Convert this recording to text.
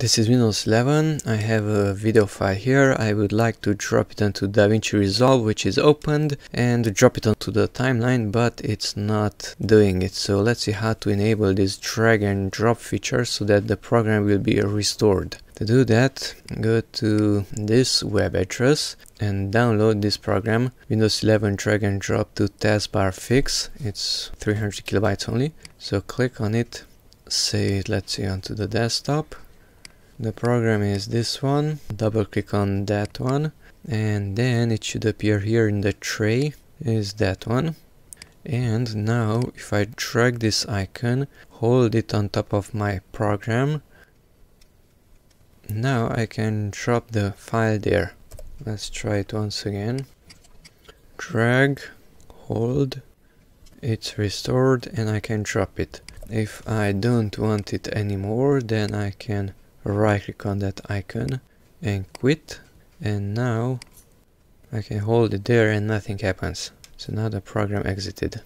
This is Windows 11. I have a video file here. I would like to drop it onto DaVinci Resolve, which is opened, and drop it onto the timeline, but it's not doing it. So let's see how to enable this drag and drop feature so that the program will be restored. To do that, go to this web address and download this program, Windows 11 drag and drop to taskbar fix. It's 300 kilobytes only. So click on it, save it, let's see, onto the desktop the program is this one. Double click on that one. And then it should appear here in the tray is that one. And now if I drag this icon hold it on top of my program now I can drop the file there. Let's try it once again. Drag hold it's restored and I can drop it. If I don't want it anymore then I can right click on that icon and quit. And now I can hold it there and nothing happens. So now the program exited